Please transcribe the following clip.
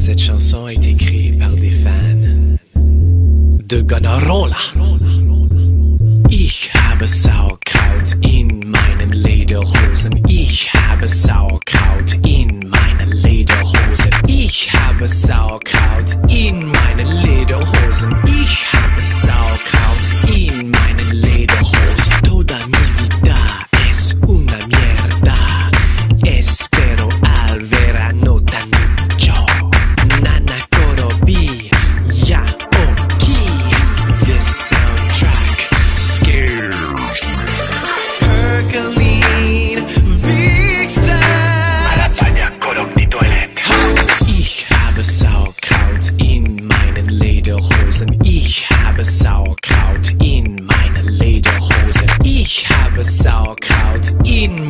Cette chanson a écrite par des fans de Gonarola. Ich habe Sauerkraut in meinen Lederhosen. Ich habe Sauerkraut in meinen Lederhosen. Ich habe Sauerkraut in meinen Lederhosen. Jacqueline Wichser. Ich habe Sauerkraut in meinen Lederhosen. Ich habe Sauerkraut in meinen Lederhosen. Ich habe Sauerkraut in meinen Lederhosen.